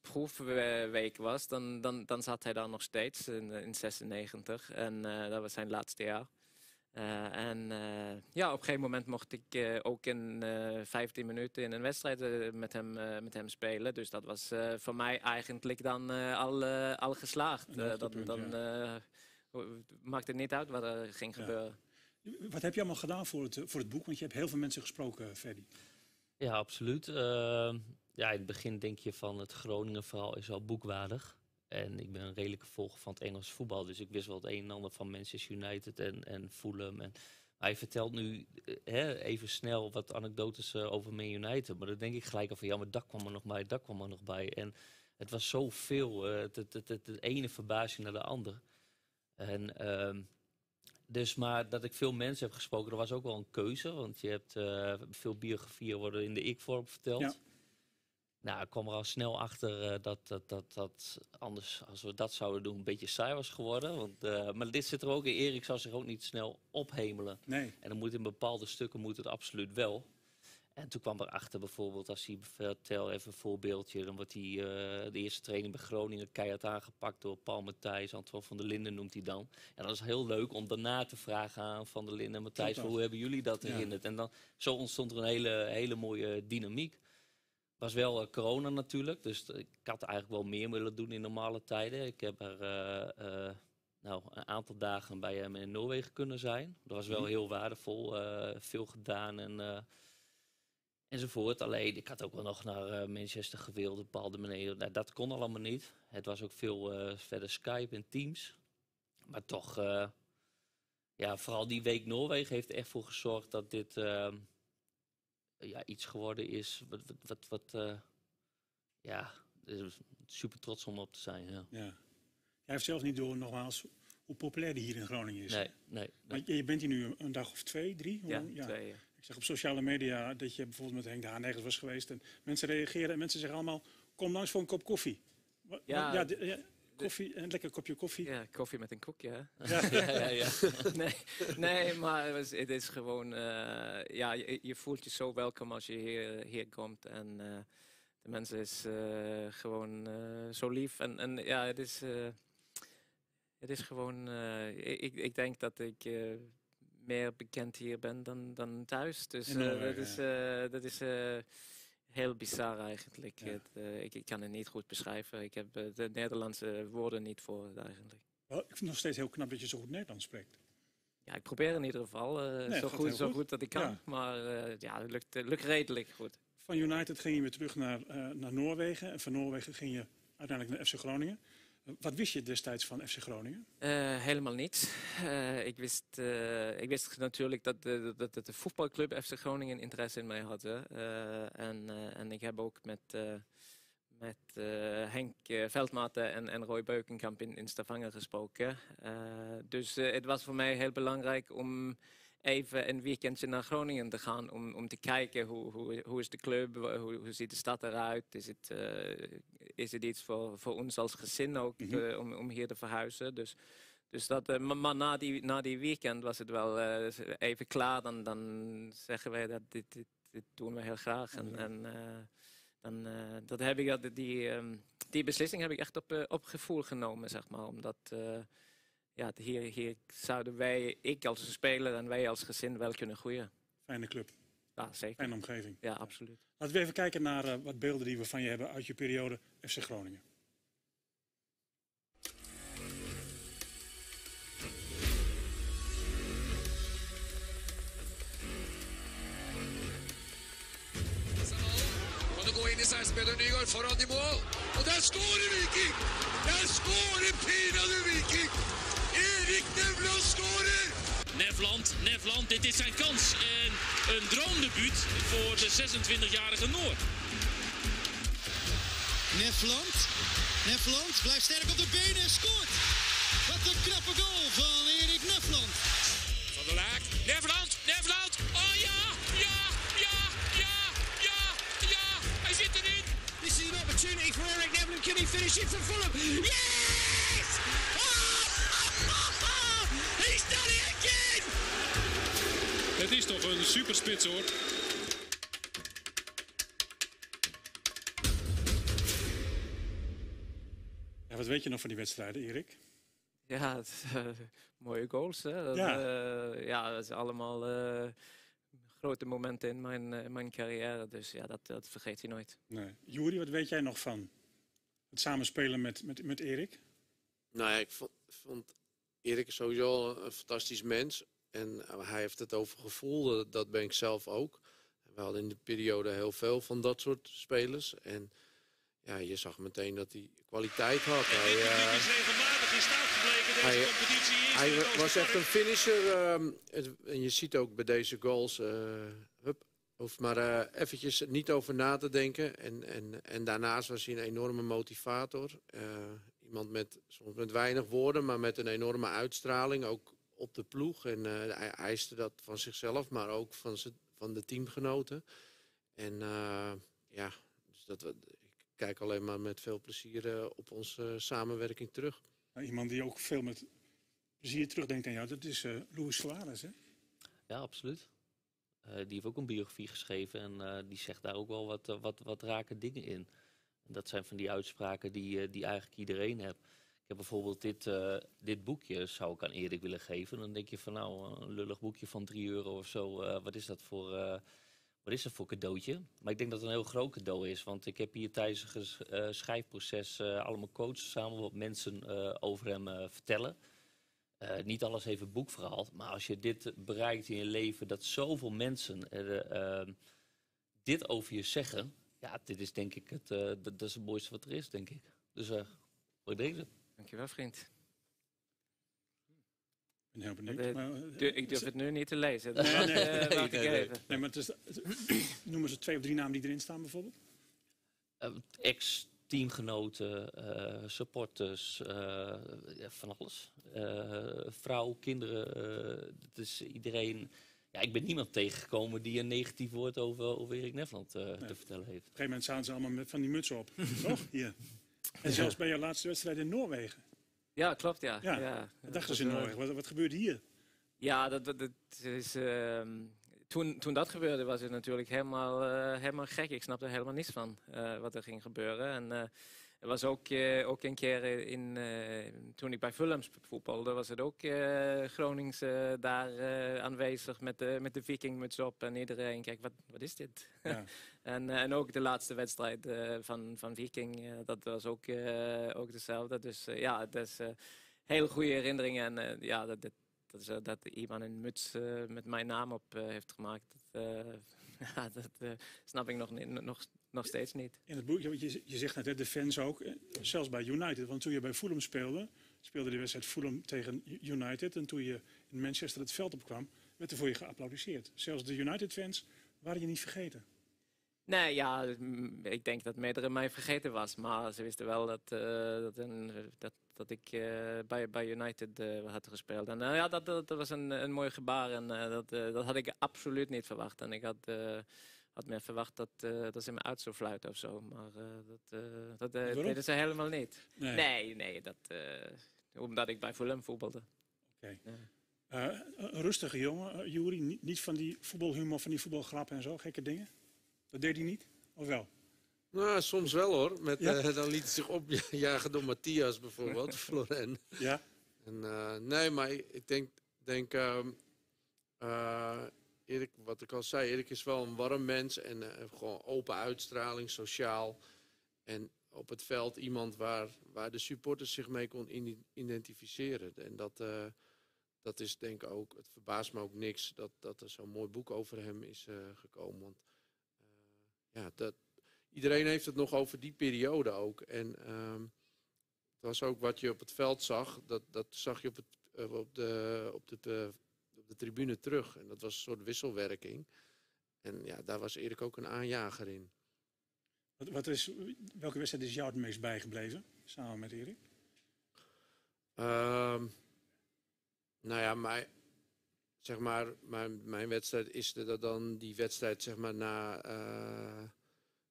proefweek was, dan, dan, dan zat hij daar nog steeds in, in 96. En dat was zijn laatste jaar. Eh, en eh, ja, op een gegeven moment mocht ik eh, ook in eh 15 minuten in een wedstrijd met, hem, met hem spelen. Dus dat was eh, voor mij eigenlijk dan eh, al, eh, al geslaagd. Een Eh, dan eh, maakte het niet uit wat er ging Ja. gebeuren. Wat heb je allemaal gedaan voor het, voor het boek? Want je hebt heel veel mensen gesproken, Ferdy. Ja, absoluut. Ehm, ja, in het begin denk je van het Groningen verhaal is wel boekwaardig. En ik ben een redelijke volger van het Engels voetbal. Dus ik wist wel het een en ander van Manchester United en, en Fulham. En hij vertelt nu eh, hè, even snel wat anekdotes eh, over Man United. Maar dan denk ik gelijk al van ja, maar dat kwam er nog bij, dat kwam er nog bij. En het was zoveel. eh het, het, het, het, ene verbaasje naar de ander. En ehm, Dus maar dat ik veel mensen heb gesproken, dat was ook wel een keuze. Want je hebt veel biografieën worden in de ik-vorm verteld. Ja. Nou, ik kwam er al snel achter eh, dat, dat, dat, dat anders, als we dat zouden doen, een beetje saai was geworden. Want, eh, maar dit zit er ook in. Erik zou zich ook niet snel ophemelen. Nee. En dan moet in bepaalde stukken moet het absoluut wel. En toen kwam erachter bijvoorbeeld, als hij vertel even een voorbeeldje, dan wordt hij eh, de eerste training bij Groningen keihard aangepakt door Paul Matthijs, Antoine van der Linden noemt hij dan. En dat is heel leuk om daarna te vragen aan Van der Linden en Matthijs, hoe hebben jullie dat Ja. herinnerd? En dan, zo ontstond er een hele, hele mooie dynamiek. Was wel eh, corona natuurlijk, dus ik had eigenlijk wel meer willen doen in normale tijden. Ik heb er eh, eh, nou, een aantal dagen bij hem in Noorwegen kunnen zijn. Dat was wel Mhm. heel waardevol, veel gedaan en, enzovoort. Alleen, ik had ook wel nog naar Manchester gewild, op bepaalde manieren. Nou, dat kon allemaal niet. Het was ook veel verder Skype en Teams. Maar toch, ja, vooral die week Noorwegen heeft er echt voor gezorgd dat dit ja, iets geworden is wat, wat, wat, wat eh, ja, is super trots om op te zijn. Ja. Ja. Jij heeft zelf niet door, nogmaals, hoe populair die hier in Groningen is. Nee, nee, Maar nee. je, bent hier nu een dag of twee, drie? Hoe Ja, lang? twee, ja. Ik zag op sociale media dat je bijvoorbeeld met Henk de Haan ergens was geweest. En mensen reageren en mensen zeggen allemaal, kom langs voor een kop koffie. Ja, ja, ja, koffie, een lekker kopje koffie. Ja, koffie met een koekje. hè? Ja. ja, ja, ja. nee, nee, maar het is, het is gewoon, eh, ja, je, je voelt je zo welkom als je hier, hier komt. En eh, de mensen is eh, gewoon eh, zo lief. En, en ja, het is, eh, het is gewoon, eh, ik, ik denk dat ik eh, meer bekend hier ben dan, dan thuis. Dus eh, dat is, eh, dat is eh, heel bizar eigenlijk. Ja. Het, eh, ik, ik kan het niet goed beschrijven. Ik heb eh, de Nederlandse woorden niet voor het eigenlijk. Wel, ik vind het nog steeds heel knap dat je zo goed Nederlands spreekt. Ja, ik probeer in ieder geval eh, Nee, zo, goed, zo goed. dat ik kan. Ja. Maar ja, het lukt, lukt redelijk goed. Van United ging je weer terug naar, naar Noorwegen. En van Noorwegen ging je uiteindelijk naar FC Groningen. Wat wist je destijds van FC Groningen? Eh, helemaal niets. Eh, ik, wist, eh, ik wist natuurlijk dat de, dat, de voetbalclub FC Groningen interesse in mij had. en, en ik heb ook met, met Henk Veldmaten en, en Roy Beukenkamp in, in Stavanger gesproken. Dus het was voor mij heel belangrijk om even een weekendje naar Groningen te gaan. Om, om te kijken hoe, hoe, hoe is de club, hoe, hoe ziet de stad eruit. Is het, eh, is het iets voor, voor ons als gezin ook Mhm. eh, om, om hier te verhuizen. Dus, dus dat, eh, maar na, die, na die weekend was het wel even klaar. Dan, dan zeggen wij dat dit, dit, dit doen we heel graag. En, en dan, dat heb ik, dat, die, ehm, die beslissing heb ik echt op, op gevoel genomen, zeg maar. Omdat ja, hier, hier zouden wij, ik als speler en wij als gezin wel kunnen groeien. Fijne club, Ja, zeker. fijne omgeving. Ja, absoluut. Laten we even kijken naar eh, wat beelden die we van je hebben uit je periode FC Groningen. Gå inn i 16-meteren Nygaard foran i mål? Og der skårer Viking! Der skårer pinadø Viking! Erik Nevland skårer! Nevland, Nevland, dit is zijn kans. En een droomdebuut voor de 26-jarige Noor. Nefland. Nefland blijft sterk op de benen en scoort. Wat een knappe goal van Erik Nefland. Van der Laak. Nevland! Nevland! Oh ja! Ja! Ja! Ja! Ja! Ja! Hij zit erin! This is an opportunity for Eric Nevland. Can he finish it for Fulham? Yes! Is toch een superspits hoor. Ja, wat weet je nog van die wedstrijden, Erik? Ja, het, eh, mooie goals. Hè? Dat, Ja. ja. ja, dat is allemaal eh, grote momenten in mijn, eh, mijn carrière. Dus ja, dat, dat vergeet je nooit. Nee. Juri, wat weet jij nog van het samenspelen met, met, met Erik? Nou ja, ik vond, vond Erik is sowieso een fantastisch mens. En eh, hij heeft het over gevoel, dat, ben ik zelf ook. We hadden in de periode heel veel van dat soort spelers. En ja, je zag meteen dat hij kwaliteit had. Hij, eh, is regelmatig in staat gebleken deze hij- competitie. Eerst hij was echt een finisher. ehm, en je ziet ook bij deze goals. eh hup, hoeft maar eh, eventjes niet over na te denken. En, en, en daarnaast was hij een enorme motivator. Eh, iemand met, soms met weinig woorden, maar met een enorme uitstraling. Ook op de ploeg. En eh, hij eiste dat van zichzelf, maar ook van, van de teamgenoten. En eh, ja, dus dat, we- ik kijk alleen maar met veel plezier eh, op onze samenwerking terug. Nou, iemand die ook veel met plezier terugdenkt aan jou, dat is eh Luis Suarez. Hè? Ja, absoluut. Eh, die heeft ook een biografie geschreven en eh, die zegt daar ook wel wat, wat, wat rake dingen in. En dat zijn van die uitspraken die, eh, die eigenlijk iedereen heeft. Bijvoorbeeld dit, eh, dit boekje, zou ik aan Erik willen geven. Dan denk je van nou, een lullig boekje van 3 euro of zo. eh, wat is dat voor, eh, wat is dat voor cadeautje? Maar ik denk dat het een heel groot cadeau is. Want ik heb hier tijdens eh, schrijfproces allemaal coaches samen wat mensen over hem vertellen. Niet alles heeft een boekverhaal, maar als je dit bereikt in je leven, dat zoveel mensen ehm, dit over je zeggen, ja, dit is denk ik het, dat, is het mooiste wat er is, denk ik. Dus eh voor deze. Dankjewel, vriend. Ik ben heel benieuwd. Eh, maar, eh, du- ik durf het nu niet te lezen. Nee, nee, dat, nee, eh, nee, ik even. Maar het is, het- noemen ze twee of drie namen die erin staan bijvoorbeeld? Eh, Ex-teamgenoten, eh, supporters, eh, ja, van alles. Eh, vrouw, kinderen, eh, het is iedereen. Ja, ik ben niemand tegengekomen die een negatief woord over, over Erik Nefland eh, te vertellen heeft. Op een gegeven moment staan ze allemaal met van die mutsen op, toch? Hier. En zelfs bij jouw laatste wedstrijd in Noorwegen. Ja, klopt, ja. Ja, ja. Wat dachten ze in Dat, eh, Noorwegen? Wat, wat gebeurde hier? Ja, dat, dat, dat is, ehm, toen, toen dat gebeurde was het natuurlijk helemaal, eh, helemaal gek. Ik snapte er helemaal niets van eh, wat er ging gebeuren. En er was ook, eh, ook een keer in, eh, toen ik bij Fulham voetbalde, was het ook eh Gronings eh, daar eh, aanwezig met de, met de vikingmuts op. En iedereen, kijk, wat, wat is dit? Ja. en, eh, en ook de laatste wedstrijd eh, van, van Viking, eh, dat was ook, eh, ook dezelfde. Dus eh, ja, het is eh, hele goede herinneringen. En eh, ja, dat, dat, dat, is, eh, dat iemand een muts eh, met mijn naam op eh, heeft gemaakt. Dat, eh, ja, dat eh, snap ik nog, niet, nog, nog steeds niet. In het boekje, want je, je zegt net, de fans ook, eh, zelfs bij United. Want toen je bij Fulham speelde, speelde de wedstrijd Fulham tegen United. En toen je in Manchester het veld opkwam, werd er voor je geapplaudisseerd. Zelfs de United-fans waren je niet vergeten. Nee, ja, mm, ik denk dat meerdere mij vergeten was. Maar ze wisten wel dat, eh, dat, een, dat, dat ik eh, bij, bij United had gespeeld. En ja, dat, dat, was een, een mooi gebaar. En dat, dat had ik absoluut niet verwacht. En ik had, had meer verwacht dat, eh, dat ze me uit zou fluiten of zo. Maar eh, dat, eh, dat deden ze helemaal niet. Nee. nee, nee, dat, eh, omdat ik bij Fulham voetbalde. Oké. Ja. Eh, een rustige jongen, uh, Juri. Niet, niet van die voetbalhumor, van die voetbalgrappen en zo, gekke dingen. Dat deed hij niet? Of wel? Nou, soms wel hoor. Met, Ja? eh, dan liet hij zich opjagen door Matthias bijvoorbeeld, Floren. Ja? En, eh, nee, maar ik ik denk, denk ehm, eh, Erik, wat ik al zei, Erik is wel een warm mens en eh, gewoon open uitstraling, sociaal. En op het veld iemand waar, waar de supporters zich mee kon identificeren. En dat, eh, dat is denk ik ook, het verbaast me ook niks dat, dat er zo'n mooi boek over hem is eh, gekomen. Want ja, dat, iedereen heeft het nog over die periode ook. En ehm, het was ook wat je op het veld zag, dat, dat zag je op, het, op, de, op, de, de tribune terug. En dat was een soort wisselwerking. En ja, daar was Erik ook een aanjager in. Wat, wat is, welke wedstrijd is jou het meest bijgebleven, samen met Erik? Ehm, nou ja, mijn, zeg maar, mijn, mijn wedstrijd is de, dan die wedstrijd zeg maar, na eh,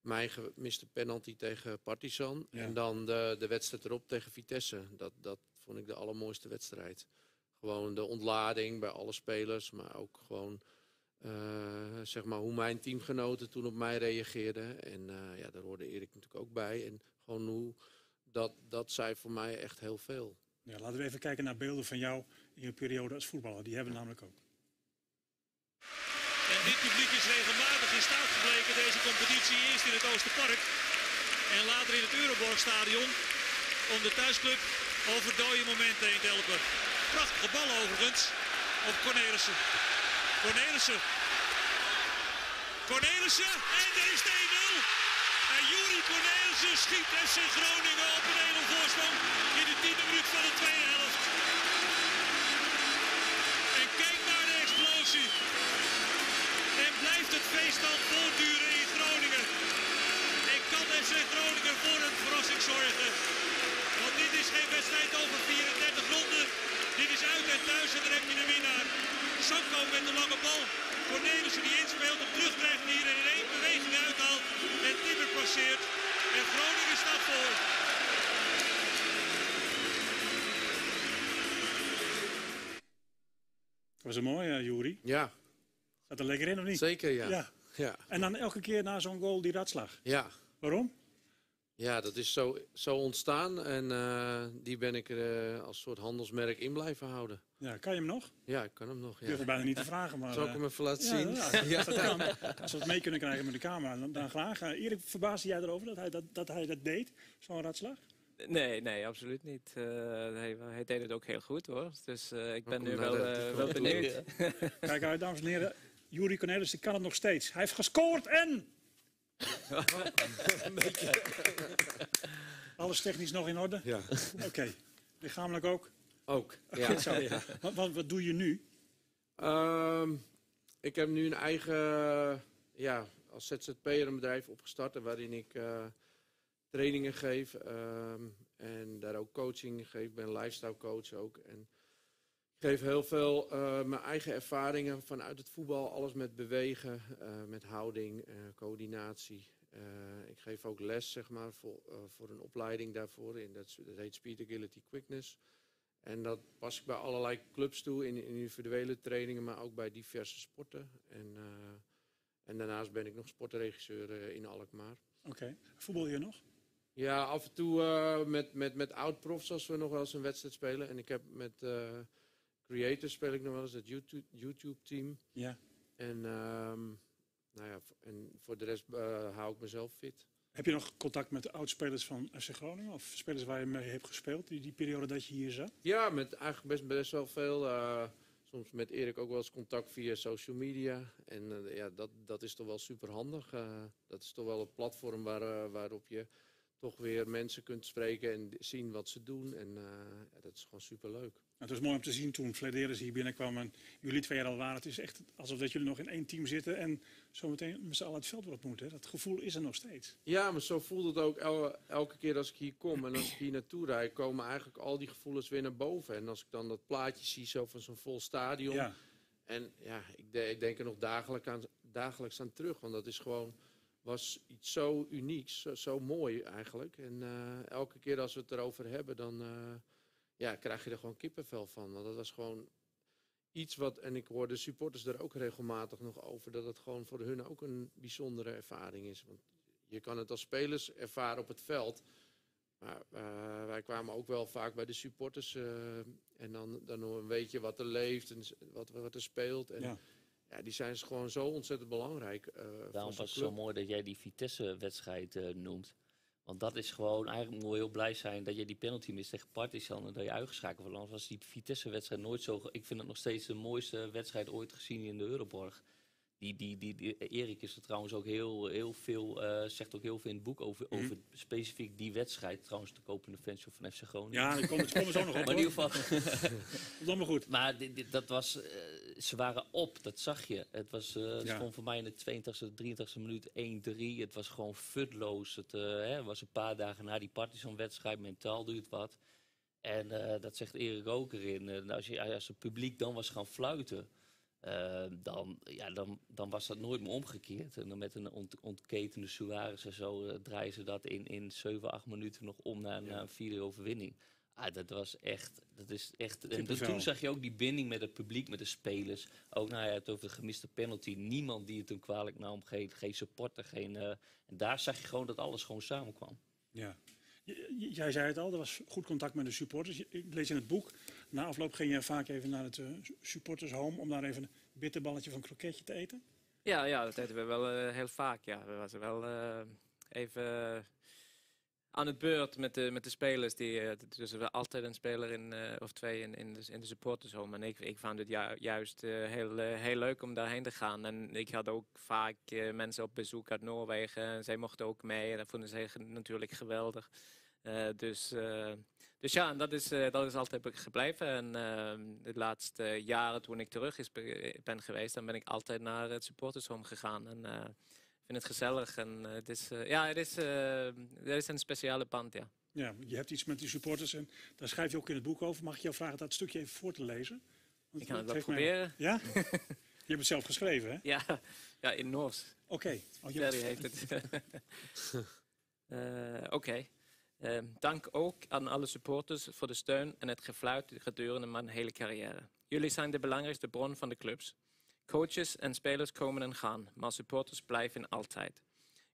mijn gemiste penalty tegen Partizan. Ja. En dan de, de wedstrijd erop tegen Vitesse. Dat, dat vond ik de allermooiste wedstrijd. Gewoon de ontlading bij alle spelers, maar ook gewoon eh, zeg maar hoe mijn teamgenoten toen op mij reageerden. En eh, ja, daar hoorde Erik natuurlijk ook bij. En gewoon hoe dat, dat zei voor mij echt heel veel. Ja, laten we even kijken naar beelden van jou in je periode als voetballer. Die hebben we namelijk ook. En dit publiek is regelmatig in staat gebleken deze competitie eerst in het Oosterpark en later in het Euroborgstadion om de thuisclub over dode momenten heen te helpen. Prachtige bal overigens op Cornelissen. Cornelissen. Cornelissen en er is de 1-0. En Juri Cornelissen schiet FC Groningen op een 1-0 voorsprong in de tiende minuut van de tweede helft. En kijk naar de explosie. En blijft het feest dan voortduren in Groningen? En kan FC Groningen voor een verrassing zorgen? Want dit is geen wedstrijd over 34 ronden. Is uit en thuis en dan heb je de Sanko met de lange bal. Cornelissen die inspeelt, op terugkrijgt hier en in één beweging uithaalt. En Timmer passeert. En Groningen staat voor. Dat was een mooie, uh, Juri. Ja. Zat er lekker in of niet? Zeker, ja. ja. ja. En dan elke keer na zo'n goal die ratslag. Ja. Waarom? Ja, dat is zo, zo ontstaan en uh, die ben ik er uh, als soort handelsmerk in blijven houden. Ja, kan je hem nog? Ja, ik kan hem nog. Ja. Ik durf het bijna niet te vragen, maar... Zal ik hem even laten ja, zien? Ja, ja. Als, dat kan, als we het mee kunnen krijgen met de camera, dan, dan graag. Uh, Erik, verbaasde jij erover dat hij dat, dat, hij dat deed, zo'n ratslag? Nee, nee, absoluut niet. Uh, hij, hij, deed het ook heel goed hoor. Dus uh, ik ben nu wel, uh, wel benieuwd. Kijk uit, dames en heren. Juri Cornelis, kan het nog steeds. Hij heeft gescoord en... Alles technisch nog in orde? Ja. Oké. Okay. Lichamelijk ook? Ook, ja. Zo. ja. Wat, wat, wat, doe je nu? Um, ik heb nu een eigen, ja, als ZZP'er een bedrijf opgestart waarin ik uh, trainingen geef um, en daar ook coaching geef. Ik ben lifestyle coach ook. En ik geef heel veel uh, mijn eigen ervaringen vanuit het voetbal. Alles met bewegen, uh, met houding, uh, coördinatie. Ik geef ook les zeg maar, voor, voor een opleiding daarvoor. In, dat, dat heet Speed Agility Quickness. En dat pas ik bij allerlei clubs toe in, in individuele trainingen, maar ook bij diverse sporten. En, en daarnaast ben ik nog sportregisseur in Alkmaar. Oké. Okay. Voetbal je nog? Ja, af en toe met, met, met oud-profs als we nog wel eens een wedstrijd spelen. En ik heb met Creators speel ik nog wel eens, het YouTube, YouTube team. Ja. En, um, nou ja, en voor de rest uh, hou ik mezelf fit. Heb je nog contact met oudspelers van FC Groningen? Of spelers waar je mee hebt gespeeld, die, die periode dat je hier zat? Ja, met eigenlijk best, best wel veel. soms met Erik ook wel eens contact via social media. En ja, dat, dat is toch wel super handig. dat is toch wel een platform waar, waarop je toch weer mensen kunt spreken en zien wat ze doen. En ja, dat is gewoon superleuk. Het was mooi om te zien toen Flederis hier binnenkwam en jullie twee jaar al waren. Het is echt alsof dat jullie nog in één team zitten en zometeen met z'n allen het veld wordt moeten. Dat gevoel is er nog steeds. Ja, maar zo voelt het ook el elke keer als ik hier kom. En als ik hier naartoe rijd, komen eigenlijk al die gevoelens weer naar boven. En als ik dan dat plaatje zie zo van zo'n vol stadion. Ja. En ja, ik, de ik denk er nog dagelijks aan, dagelijks aan terug. Want dat is gewoon was iets zo unieks, zo, mooi eigenlijk. En uh, elke keer als we het erover hebben, dan uh, ja, krijg je er gewoon kippenvel van. Want dat was gewoon iets wat, en ik hoor de supporters er ook regelmatig nog over, dat het gewoon voor hun ook een bijzondere ervaring is. Want je kan het als spelers ervaren op het veld. Maar uh, wij kwamen ook wel vaak bij de supporters en dan, dan weet je wat er leeft en wat, wat er speelt. En, ja. Ja, die zijn gewoon zo ontzettend belangrijk. Uh, Daarom was het zo mooi dat jij die Vitesse-wedstrijd uh, noemt. Want dat is gewoon, eigenlijk moet je heel blij zijn dat je die penalty mist tegen Partizan en dat je uitgeschakeld wordt. Anders was die Vitesse-wedstrijd nooit zo... Ik vind het nog steeds de mooiste wedstrijd ooit gezien in de Euroborg. Die, die, die, die, Erik is er trouwens ook heel, heel veel, uh, zegt ook heel veel in het boek over, mm. over specifiek die wedstrijd. Trouwens, de fanshow van FC Groningen. Ja, daar komen we zo nog op. maar in ieder geval. dat maar goed. Maar dat was, uh, ze waren op, dat zag je. Het was uh, ja. gewoon voor mij in de 82e, 83e minuut 1-3. Het was gewoon futloos. Het hè, was een paar dagen na die Partizan-wedstrijd. Mentaal duurt wat. En dat zegt Erik ook erin. als, je, als het publiek dan was gaan fluiten. Uh, dan, ja, dan, dan was dat nooit meer omgekeerd. En dan met een ont ontketende Suarez en zo uh, draaien ze dat in, in 7, 8 minuten nog om naar, ja. naar een vierde overwinning. Ah, dat was echt. Dat is echt en toen zag je ook die binding met het publiek, met de spelers. Ook nou ja, het over de gemiste penalty. Niemand die het hem kwalijk nam, geen, geen supporter. Geen, uh, en daar zag je gewoon dat alles gewoon samenkwam. Ja. Jij zei het al, er was goed contact met de supporters. Ik lees in het boek, na afloop ging je vaak even naar het uh, supporters home om daar even een bitterballetje van kroketje te eten? Ja, ja dat deden we wel uh, heel vaak. Ja. We waren wel uh, even aan het beurt met de, met de spelers. Die, dus we altijd een speler in, of twee in, in, de, in de supporters home. En ik, vond het ju juist heel, heel leuk om daarheen te gaan. En ik had ook vaak mensen op bezoek uit Noorwegen. En zij mochten ook mee. En dat vonden ze natuurlijk geweldig. Uh, dus, uh, dus ja, dat is, uh, dat is altijd gebleven. En de laatste jaren toen ik terug is, ben geweest, dan ben ik altijd naar het supportershome gegaan. En ik vind het gezellig. En het is, ja, het is, er is een speciale band, ja. Ja, je hebt iets met die supporters en daar schrijf je ook in het boek over. Mag ik jou vragen dat stukje even voor te lezen? Ik kan het wel mij- proberen. Ja? Je hebt het zelf geschreven, hè? Ja, ja in Noors. Oké. Oh, Ferry hebt- heeft het. Eh, Oké. Ehm, dank ook aan alle supporters voor de steun en het gefluit gedurende mijn hele carrière. Jullie zijn de belangrijkste bron van de clubs. Coaches en spelers komen en gaan, maar supporters blijven altijd.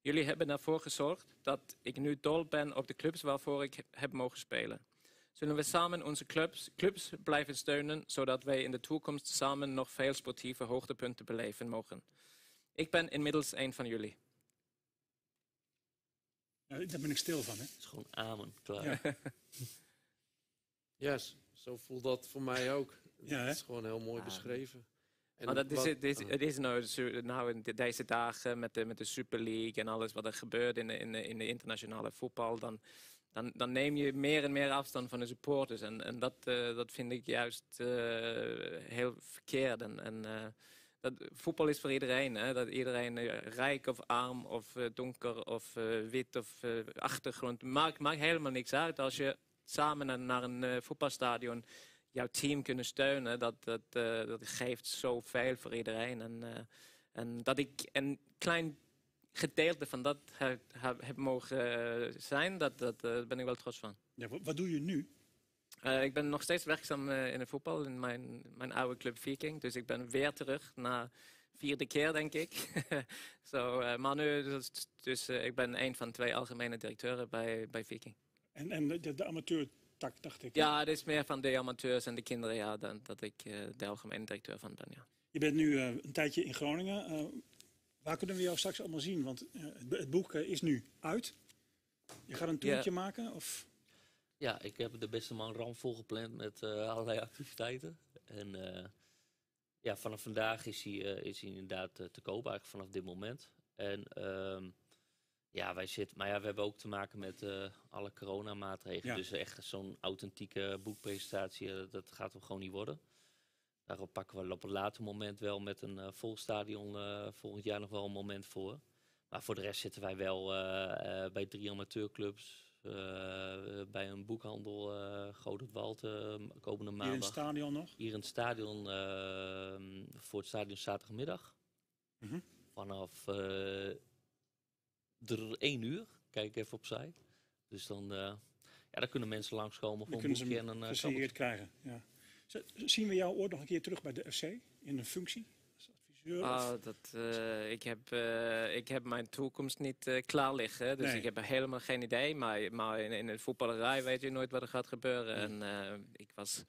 Jullie hebben ervoor gezorgd dat ik nu dol ben op de clubs waarvoor ik heb mogen spelen. Zullen we samen onze clubs, clubs blijven steunen, zodat wij in de toekomst samen nog veel sportieve hoogtepunten beleven mogen? Ik ben inmiddels een van jullie. Ja, daar ben ik stil van, hè? Het is gewoon amen. Klaar. Ja. Ja, s- zo voelt dat voor mij ook. Ja, is gewoon heel mooi beschreven. En maar dat is, wat- het is, ah. het is nou, zo- nou in de- deze dagen met de, met de Super League en alles wat er gebeurt in de, in de, in de internationale voetbal, dan, dan, dan neem je meer en meer afstand van de supporters. En, en dat, eh, dat vind ik juist eh, heel verkeerd. En, en, eh, dat, voetbal is voor iedereen. Hè? Dat iedereen eh, rijk of arm of eh, donker of eh, wit of achtergrond. Maakt, helemaal niks uit als je samen naar, een voetbalstadion jouw team kunnen steunen, dat, dat, dat geeft zoveel voor iedereen. En, en dat ik een klein gedeelte van dat heb, heb, mogen zijn, dat, dat ben ik wel trots van. Ja, wat doe je nu? Eh, ik ben nog steeds werkzaam eh, in het voetbal, in mijn, mijn oude club Viking. Dus ik ben weer terug na vierde keer, denk ik. Zo, eh, maar nu, dus, dus ik ben een van twee algemene directeuren bij, bij Viking. En, en de, de amateurtak, dacht ik. Ja, het is meer van de amateurs en de kinderen, ja, dan dat ik de algemene directeur van ben, ja. Je bent nu een tijdje in Groningen. Waar kunnen we jou straks allemaal zien? Want het, het boek is nu uit. Je gaat een toertje maken? Of? Ja, ik heb de beste man ramvol gepland met eh, allerlei activiteiten. En eh, ja, vanaf vandaag is hij, eh, is hij inderdaad te koop, eigenlijk vanaf dit moment. En ehm, ja, wij zitten, maar ja, we hebben ook te maken met alle coronamaatregelen. Ja. Dus echt zo'n authentieke boekpresentatie, dat gaat hem gewoon niet worden. Daarop pakken we op een later moment wel met een vol stadion volgend jaar nog wel een moment voor. Maar voor de rest zitten wij wel bij drie amateurclubs. Eh, bij een boekhandel, eh Godert komende maandag. Hier in het stadion nog? Hier in het stadion, eh, voor het stadion zaterdagmiddag. Mhm. Vanaf dr- één uur, kijk even opzij. Dus dan, ja, dan kunnen mensen langskomen voor een boekje en een uh, krijgen. Ja. Zien we jou ooit nog een keer terug bij de FC? In een functie? Ah, dat, eh, ik, heb, eh, ik heb mijn toekomst niet eh, klaar liggen. Dus Nee. ik heb helemaal geen idee. Maar, maar in, in de voetballerij weet je nooit wat er gaat gebeuren. En eh, ik, was,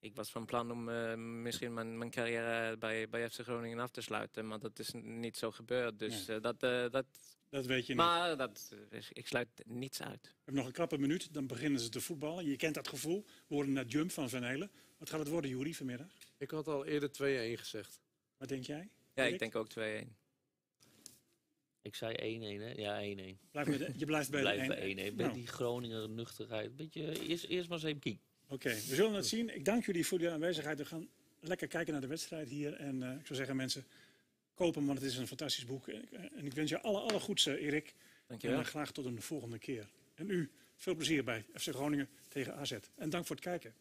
ik was van plan om eh, misschien mijn, mijn carrière bij, bij FC Groningen af te sluiten. Maar dat is niet zo gebeurd. Dus Nee. eh, dat, eh, dat, Dat weet je niet. maar dat, ik sluit niets uit. We hebben nog een krappe minuut, dan beginnen ze te voetballen. Je kent dat gevoel. We horen net Jump van Van Helen. Wat gaat het worden, Jury, vanmiddag? Ik had al eerder 2-1 gezegd. Wat denk jij? Ja, Erik? ik denk ook 2-1. Ik zei 1-1, hè? Ja, 1-1. Blijf bij de- je blijft bij de Blijf 1-1. bij 1-1. Met Nou. die Groninger nuchterheid. Beetje, eerst, eerst maar eens even kijken. Oké, we zullen het zien. Ik dank jullie voor de aanwezigheid. We gaan lekker kijken naar de wedstrijd hier. En eh, ik zou zeggen, mensen, koop hem, want het is een fantastisch boek. En ik- En ik wens je alle, alle goeds, eh, Erik. Dankjewel. En eh, graag tot een volgende keer. En u, veel plezier bij FC Groningen tegen AZ. En dank voor het kijken.